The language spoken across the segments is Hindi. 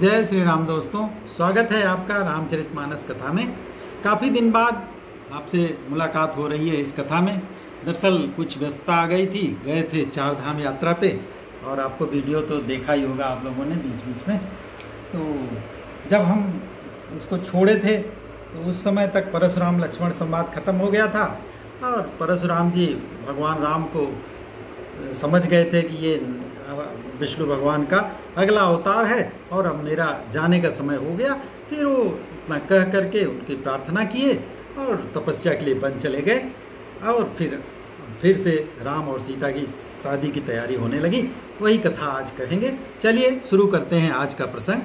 जय श्री राम दोस्तों, स्वागत है आपका रामचरितमानस कथा में। काफ़ी दिन बाद आपसे मुलाकात हो रही है इस कथा में। दरअसल कुछ व्यस्तता आ गई थी, गए थे चार धाम यात्रा पे, और आपको वीडियो तो देखा ही होगा आप लोगों ने बीच बीच में। तो जब हम इसको छोड़े थे तो उस समय तक परशुराम लक्ष्मण संवाद खत्म हो गया था, और परशुराम जी भगवान राम को समझ गए थे कि ये विष्णु भगवान का अगला अवतार है और अब मेरा जाने का समय हो गया। फिर वो इतना कह करके उनकी प्रार्थना किए और तपस्या के लिए बन चले गए और फिर फिर से राम और सीता की शादी की तैयारी होने लगी। वही कथा आज कहेंगे। चलिए शुरू करते हैं आज का प्रसंग।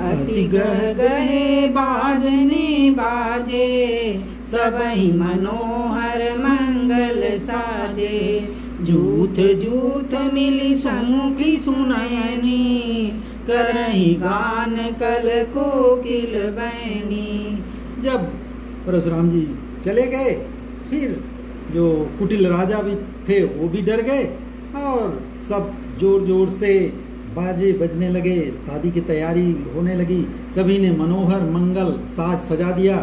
अति गह गहे बाजने बाजे, सब ही मनोहर मंगल साजे। जूथ जूथ मिली समुखी सुनयनी, करही गान कल को किल बैनी। जब परशुराम जी चले गए, फिर जो कुटिल राजा भी थे, वो भी डर गए और सब ज़ोर ज़ोर से बाजे बजने लगे, शादी की तैयारी होने लगी। सभी ने मनोहर मंगल साज सजा दिया,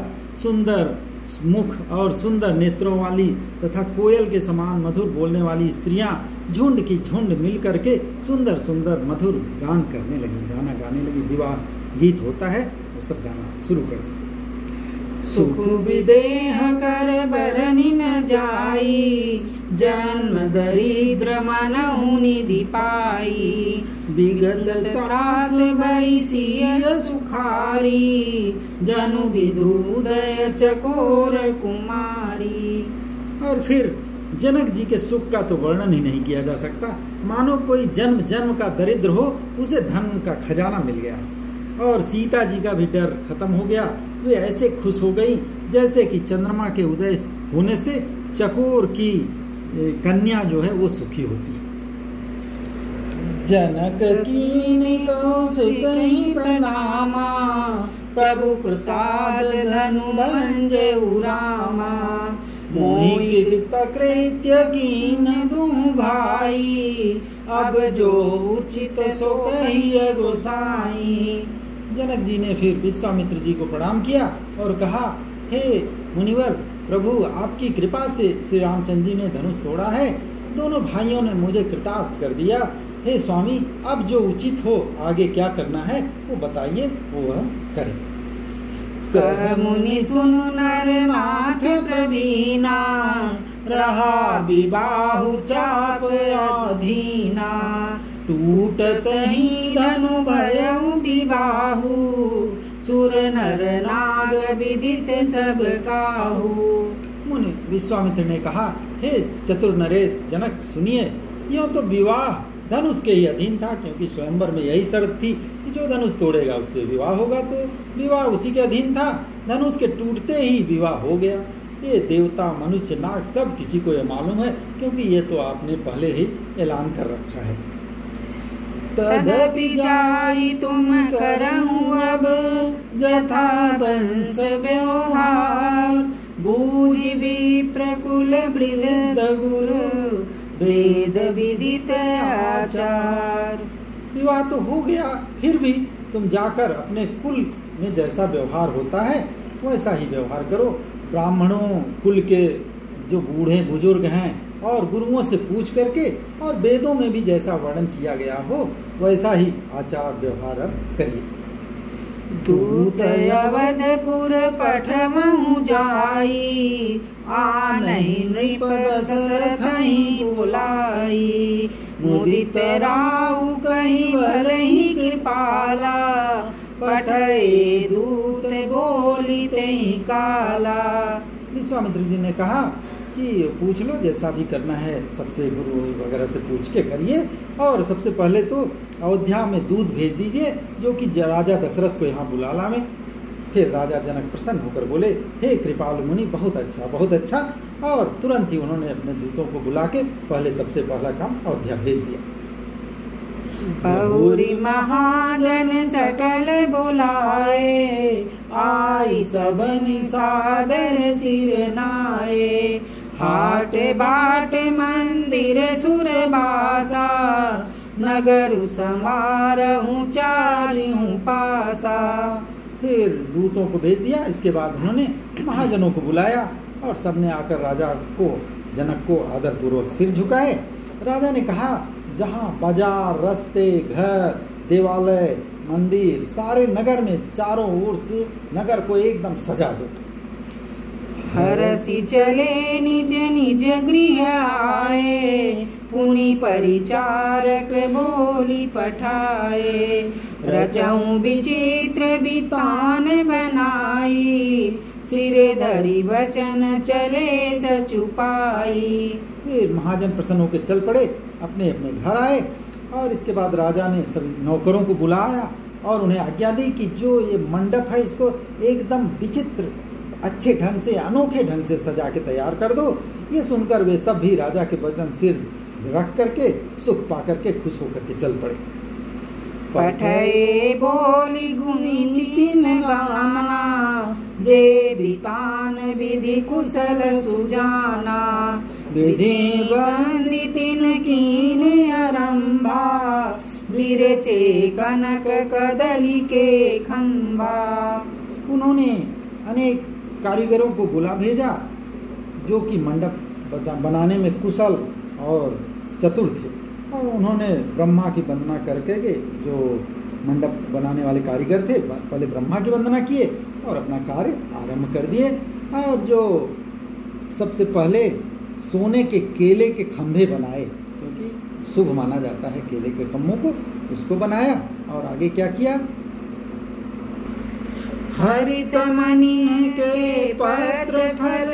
सुंदर मुख और सुंदर नेत्रों वाली तथा कोयल के समान मधुर बोलने वाली स्त्रियाँ झुंड की झुंड मिल करके सुंदर सुंदर मधुर गान करने लगी। गाना गाने लगी। विवाह गीत होता है, वो सब गाना शुरू कर सुख विदेह कर बरनी न जाई। जन्म दरिद्र मनहु निधि पाई। विगत त्रास बैसिय सुखारी। जनु विदुदय चकोर कुमारी। और फिर जनक जी के सुख का तो वर्णन ही नहीं किया जा सकता। मानो कोई जन्म जन्म का दरिद्र हो, उसे धन का खजाना मिल गया। और सीता जी का भी डर खत्म हो गया। वे ऐसे खुश हो गई, जैसे कि चंद्रमा के उदय होने से चकोर की कन्या जो है, वो सुखी होती है। जनक की कहीं प्रणामा, प्रभु प्रसाद धनु भंज उरामा। कृत्य कीन दू भाई, अब जो उचित सो कहिए गोसाई। जनक जी ने फिर विश्वामित्र जी को प्रणाम किया और कहा, हे मुनिवर प्रभु, आपकी कृपा से श्री रामचंद्र जी ने धनुष तोड़ा है। दोनों भाइयों ने मुझे कृतार्थ कर दिया। हे स्वामी, अब जो उचित हो, आगे क्या करना है, वो बताइए, वो करें कर। मुनि सुन नर नाथ प्रवीणा, रहा विबाहु चाप अधीना। टूटत ही धनु भय विबाहु सुर नर नाग विदित सब काहू। मुनि विश्वामित्र ने कहा, हे चतुर नरेश, जनक, सुनिए, यो तो विवाह धनुष के ही अधीन था, क्योंकि स्वयंवर में यही शर्त थी कि जो धनुष तोड़ेगा, उससे विवाह होगा तो विवाह उसी के अधीन था, धनुष के टूटते ही विवाह हो गया। ये देवता, मनुष्य, नाग सब किसी को ये मालूम है, क्योंकि ये तो आपने पहले ही ऐलान कर रखा है। तदपि जाई तुम करहूँ अब जथा वंश व्यवहार। बूझी भी प्रकुल वृद्ध गुरु वेद विदित आचार। विवाह तो हो गया फिर भी तुम जाकर अपने कुल में जैसा व्यवहार होता है वैसा ही व्यवहार करो। ब्राह्मणों कुल के जो बूढ़े बुज़ुर्ग हैं और गुरुओं से पूछ करके और वेदों में भी जैसा वर्णन किया गया हो वैसा ही आचार व्यवहार अब करिए। दूत अवधपुर पठमहु जाई आनहि नृप दशरथहि बुलाई। मुदित राउ कहीं भलहि कृपाला पठे दूत बोली तेहि काला। विश्वामित्र जी ने कहा कि पूछ लो, जैसा भी करना है, सबसे गुरु वगैरह से पूछ के करिए। और सबसे पहले तो अयोध्या में दूध भेज दीजिए, जो कि राजा दशरथ को यहाँ बुला लावे। फिर राजा जनक प्रसन्न होकर बोले, हे कृपाल मुनि, बहुत अच्छा बहुत अच्छा। और तुरंत ही उन्होंने अपने दूतों को बुला के पहले सबसे पहला काम अयोध्या भेज दिया। बहुरी महाजन सकल बुलाए, आई सब निसादर सिर नाए। हाट बाट मंदिर सुर बासा, नगर चारियों पासा। फिर दूतों को भेज दिया। इसके बाद उन्होंने महाजनों को बुलाया और सबने आकर राजा को, जनक को आदरपूर्वक सिर झुकाए। राजा ने कहा, जहाँ बाज़ार, रास्ते, घर, देवालय, मंदिर, सारे नगर में चारों ओर से नगर को एकदम सजा दो। हरसि चले निज निज गृह आए पुनि परिचारक बोली पठाए। रचऊ विचित्र बितान बनाई, सिर धरी वचन चले सचुपाई। फिर महाजन प्रसन्न होकर चल पड़े, अपने अपने घर आए, और इसके बाद राजा ने सभी नौकरों को बुलाया और उन्हें आज्ञा दी कि जो ये मंडप है, इसको एकदम विचित्र अच्छे ढंग से अनोखे ढंग से सजा के तैयार कर दो। ये सुनकर वे सब भी राजा के वचन सिर रख करके सुख पा करके खुश होकर के चल पड़े। पठे बोली गुणी तीन गाना जे बितान विधि कुशल सुजाना। विधि बंदी तीन कीन अरंभा बिरचे कनक कदली के खंबा उन्होंने अनेक कारीगरों को बुला भेजा, जो कि मंडप बचा, बनाने में कुशल और चतुर थे। और उन्होंने ब्रह्मा की वंदना करके के जो मंडप बनाने वाले कारीगर थे पहले ब्रह्मा की वंदना किए और अपना कार्य आरंभ कर दिए। और जो सबसे पहले सोने के केले के खंभे बनाए, क्योंकि शुभ माना जाता है केले के खम्भों को, उसको बनाया और आगे क्या किया? हरित मणि के पत्र फल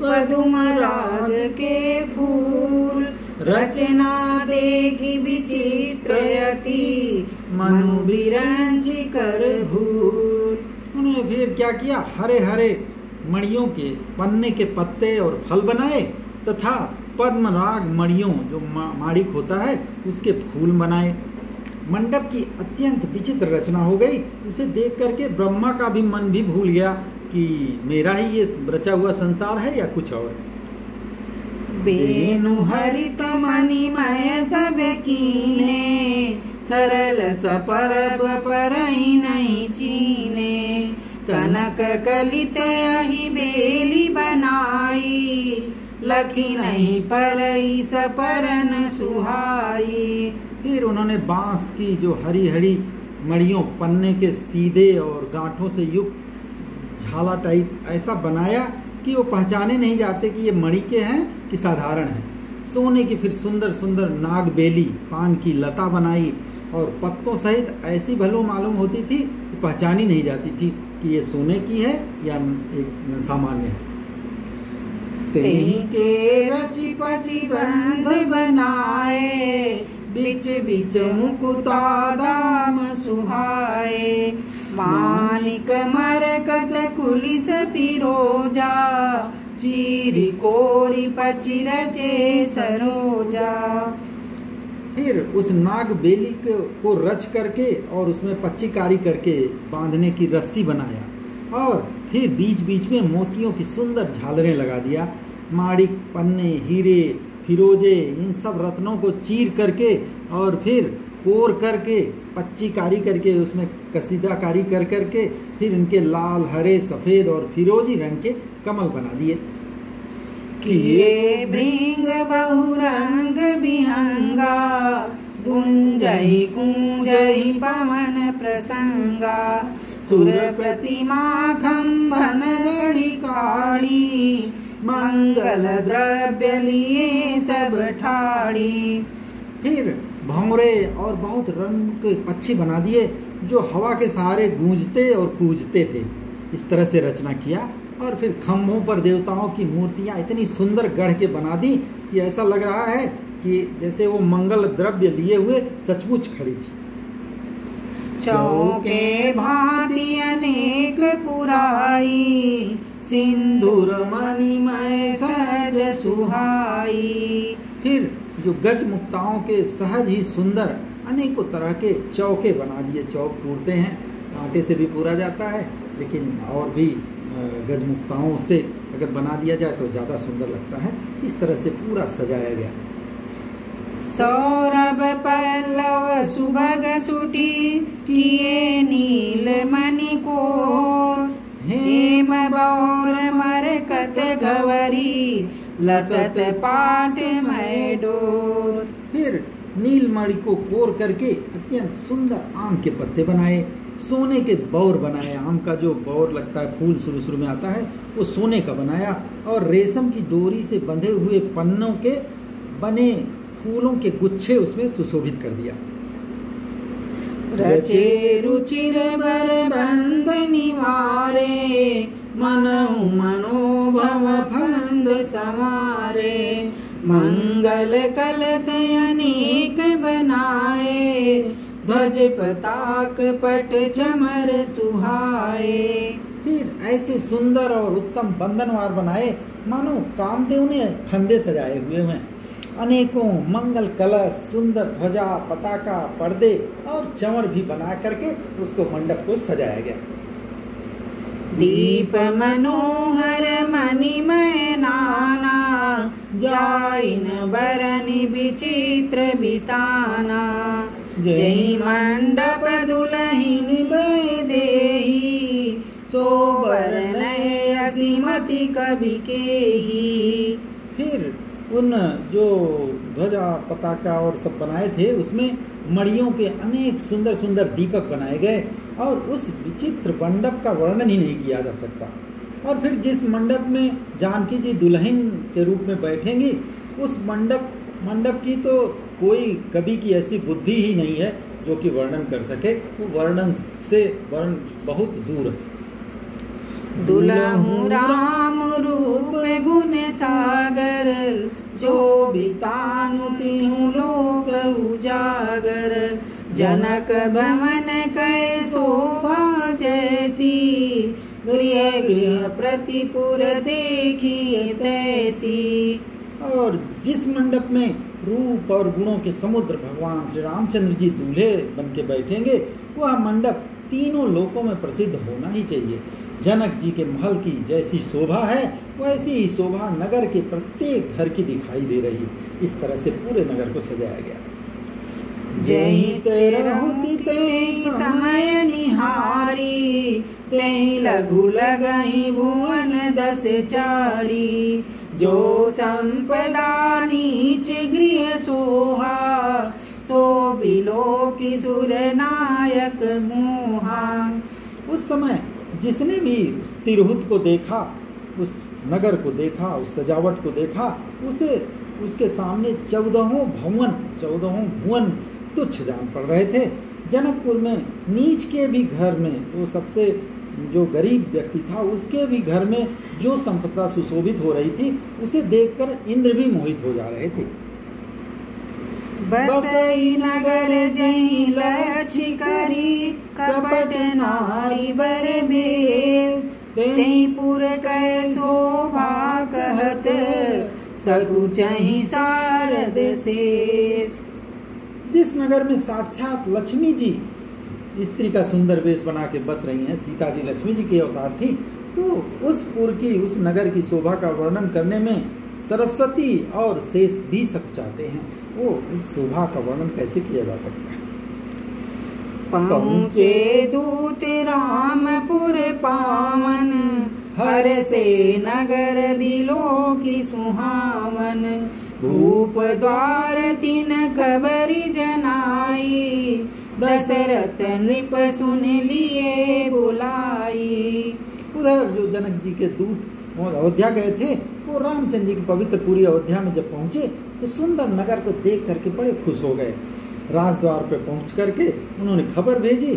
पदुम राग के फूल रचना देखी विचित्र अति मनु बिरंजी कर भूल उन्होंने फिर क्या किया? हरे हरे मणियों के पन्ने के पत्ते और फल बनाए, तथा पद्मराग मणियों, जो माणिक होता है, उसके फूल बनाए। मंडप की अत्यंत विचित्र रचना हो गई। उसे देख करके ब्रह्मा का भी मन भी भूल गया कि मेरा ही ये रचा हुआ संसार है या कुछ और। बेनु हरित मणिमय सब कीने, सरल सपरब पर नहीं चीने। कनक कलित ही बेली बनाई, लखी नहीं पर सपरन सुहाई फिर उन्होंने बाँस की जो हरी हरी मड़ियों पन्ने के सीधे और गांठों से युक्त झाला टाइप ऐसा बनाया कि वो पहचाने नहीं जाते कि ये मणि के हैं कि साधारण हैं। सोने की फिर सुंदर सुंदर नाग बेली पान की लता बनाई और पत्तों सहित ऐसी भलो मालूम होती थी पहचानी नहीं जाती थी कि ये सोने की है या एक सामान्य है। के रची पची बंध बनाए कुलिस पिरोजा चीर कोरी सरोजा। फिर उस नाग बेली को रच करके और उसमें पच्ची कारी करके बांधने की रस्सी बनाया और फिर बीच बीच में मोतियों की सुंदर झालरें लगा दिया। माड़िक पन्ने, हीरे, फिरोजे, इन सब रत्नों को चीर करके और फिर कोर करके पच्ची कारी करके, उसमें कसीदाकारी कर करके, फिर इनके लाल, हरे, सफ़ेद और फिरोजी रंग के कमल बना दिए। किए भृंग बहुरंग विहंगा गुंजई कुंजई पवन प्रसंगा सुर प्रतिमा खम्भन काली मंगल द्रव्य लिए सब ठाड़ी। फिर भौरे और बहुत रंग के पक्षी बना दिए, जो हवा के सहारे गूंजते और कूजते थे। इस तरह से रचना किया और फिर खम्भों पर देवताओं की मूर्तियाँ इतनी सुंदर गढ़ के बना दी कि ऐसा लग रहा है कि जैसे वो मंगल द्रव्य लिए हुए सचमुच खड़ी थी। चौके भांति अनेक पुराई सिंदूर मणिमय सहज सुहाई। फिर जो गज मुक्ताओं के सहज ही सुंदर अनेकों तरह के चौके बना दिए, चौक पूरते हैं। आटे से भी पूरा जाता है, लेकिन और भी गज मुक्ताओं से अगर बना दिया जाए तो ज़्यादा सुंदर लगता है। इस तरह से पूरा सजाया गया। सौरभ पल्लव सुभग सुटी, किए नील मणि को हेम बौर मरकत गवरी, लसत पाट मैं डोर। फिर नीलमणि को कोर करके अत्यंत सुंदर आम के पत्ते बनाए, सोने के बौर बनाए। आम का जो बौर लगता है, फूल शुरू शुरू में आता है, वो सोने का बनाया और रेशम की डोरी से बंधे हुए पन्नों के बने फूलों के गुच्छे उसमें सुशोभित कर दिया। रचे रुचिर बर बंद निवारे मनहु मनोभव फंद समारे। मंगल कलश अनेक बनाए, ध्वज पताक पट चमर सुहाए। फिर ऐसे सुंदर और उत्तम बंधनवार बनाए, मानो कामदेव ने फंदे सजाए हुए हैं। अनेकों मंगल कलश सुंदर ध्वजा पताका पर्दे और चंवर भी बना करके उसको मंडप को सजाया गया। दीप मनोहर मणिमय नाना जाइन बरनि विचित्र बिताना। जय मंडप दुलहिन देही सोबर नय असीमति कवि के ही। फिर उन जो ध्वजा पताका और सब बनाए थे, उसमें मड़ियों के अनेक सुंदर सुंदर दीपक बनाए गए और उस विचित्र मंडप का वर्णन ही नहीं किया जा सकता। और फिर जिस मंडप में जानकी जी दुल्हन के रूप में बैठेंगी, उस मंडप मंडप की तो कोई कवि की ऐसी बुद्धि ही नहीं है जो कि वर्णन कर सके। वो वर्णन से वर्ण बहुत दूर है। दुलहु राम रूप गुण सागर जो बितानु लोक उजागर जनक भवन कै शोभा जैसी गृह गृह प्रतिपुर देखिए तैसी और जिस मंडप में रूप और गुणों के समुद्र भगवान श्री रामचंद्र जी दूल्हे बन के बैठेंगे, वह मंडप तीनों लोकों में प्रसिद्ध होना ही चाहिए। जनक जी के महल की जैसी शोभा है वैसी ही शोभा नगर के प्रत्येक घर की दिखाई दे रही है। इस तरह से पूरे नगर को सजाया गया। जय तेरहुति ते समय निहारी। ते लघु लगही भुवन दस चारी जो संपदा नीच गृह सोहा सो बिलो किशोर नायक मोहा। उस समय जिसने भी उस तिरहुत को देखा, उस नगर को देखा, उस सजावट को देखा, उसे, उसके सामने चौदहों भवन, चौदहों भुवन तुच्छ जान पड़ रहे थे। जनकपुर में, नीच के भी घर में, वो सबसे जो गरीब व्यक्ति था, उसके भी घर में जो संपदा सुशोभित हो रही थी, उसे देखकर इंद्र भी मोहित हो जा रहे थे। बसई नगर जई लक्षी करी, कपट नारी बर तई पुर कै शोभा कहत सकु चही सारद जिस नगर में साक्षात लक्ष्मी जी स्त्री का सुंदर वेश बना के बस रही हैं, सीता जी लक्ष्मी जी की अवतार थी तो उस पुर की, उस नगर की शोभा का वर्णन करने में सरस्वती और शेष भी सक चाहते हैं। वो शोभा का वर्णन कैसे किया जा सकता है? पहुँचे दूत रामपुर पावन हर से नगर बिलो की सुहावन। भूप द्वार तीन खबरी जनाई दशरथ नृप सुन लिए बुलाई। उधर जो जनक जी के दूत अयोध्या गए थे वो रामचंद्र जी की पवित्र पूरी अयोध्या में जब पहुँचे तो सुंदर नगर को देख करके बड़े खुश हो गए। राजद्वार पे पहुँच करके उन्होंने खबर भेजी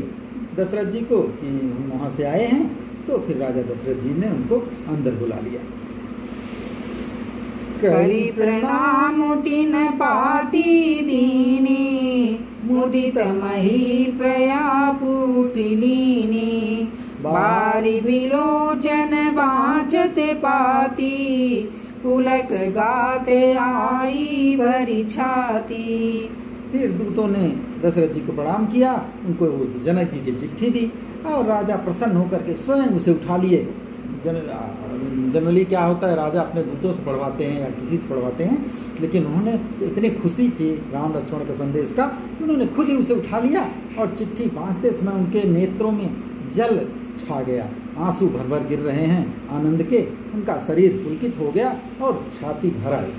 दशरथ जी को कि हम वहाँ से आए हैं तो फिर राजा दशरथ जी ने उनको अंदर बुला लिया। करी प्रणाम तीन पाती दीनी, मुदित महीपया पुटलीनी बारी विलोचन बाचत पाती, पुलक गाते आई भरी छाती। फिर दूतों ने दशरथ जी को प्रणाम किया, उनको जनक जी की चिट्ठी दी और राजा प्रसन्न होकर के स्वयं उसे उठा लिए। जन जनरली क्या होता है, राजा अपने दूतों से पढ़वाते हैं या किसी से पढ़वाते हैं, लेकिन उन्होंने इतनी खुशी थी राम लक्ष्मण का संदेश का कि उन्होंने खुद ही उसे उठा लिया और चिट्ठी बांधते समय उनके नेत्रों में जल छा गया। आँसू भर भर गिर रहे हैं। आनंद के उनका शरीर पुलकित हो गया और छाती भर आई।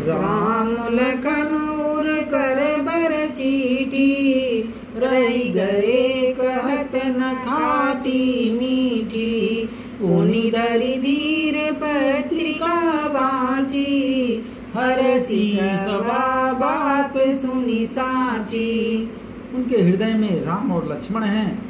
राम लखन और कर बर चीटी रह गए कहत न खाटी मीठी। उनी धरी धीर पत्रिका बाची हर सी सभा बात सुनी साची। उनके हृदय में राम और लक्ष्मण हैं।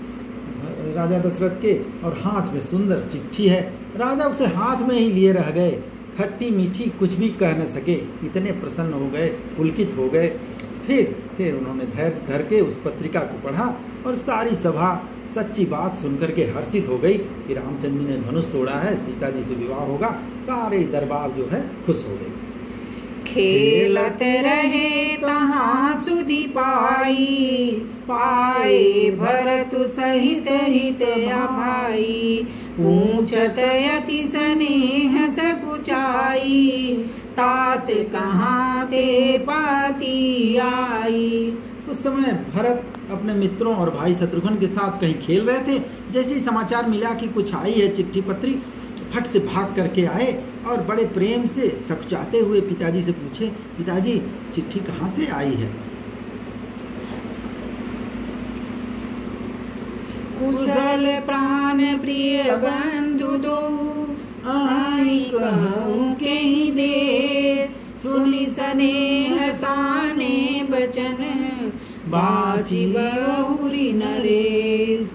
राजा दशरथ के और हाथ में सुंदर चिट्ठी है। राजा उसे हाथ में ही लिए रह गए। खट्टी मीठी कुछ भी कह न सके। इतने प्रसन्न हो गए, पुलकित हो गए। फिर फिर उन्होंने धैर्य धर के उस पत्रिका को पढ़ा और सारी सभा सच्ची बात सुनकर के हर्षित हो गई कि रामचंद्र जी ने धनुष तोड़ा है, सीता जी से विवाह होगा, सारे दरबार जो है खुश हो गए। खेलत रहे तहाँ सुधि पाई। पाए भरत सहित हित भाई पूछत यति स्नेह सकुचाई। तात कहाँ ते पाती आई। उस समय भरत अपने मित्रों और भाई शत्रुघ्न के साथ कहीं खेल रहे थे। जैसे ही समाचार मिला कि कुछ आई है चिट्ठी पत्री, फट से भाग करके आए। और बड़े प्रेम से सकुचाते हुए पिताजी से पूछे पिताजी चिट्ठी कहाँ से आई है? कुशल प्राण प्रिय बंधु दो आई कहूँ के ही दे सुनि साने बचन बाजी बहुरी नरेश।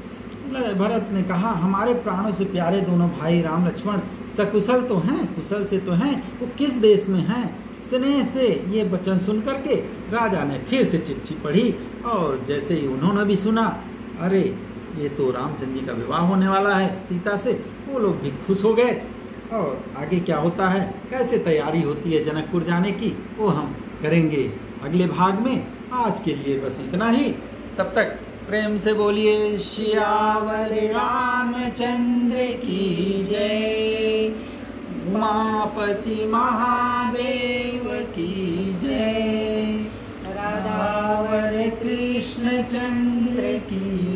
भरत ने कहा, हमारे प्राणों से प्यारे दोनों भाई राम लक्ष्मण, सकुशल तो हैं, कुशल से तो हैं, वो किस देश में हैं? स्नेह से ये वचन सुन करके राजा ने फिर से चिट्ठी पढ़ी और जैसे ही उन्होंने भी सुना, अरे, ये तो रामचंद्र जी का विवाह होने वाला है, सीता से वो लोग भी खुश हो गए। और आगे क्या होता है, कैसे तैयारी होती है जनकपुर जाने की, वो हम करेंगे अगले भाग में। आज के लिए बस इतना ही। तब तक प्रेम से बोलिए श्यावर रामचंद्र की जय। मापति महादेव की जय। राधावर कृष्ण चंद्र की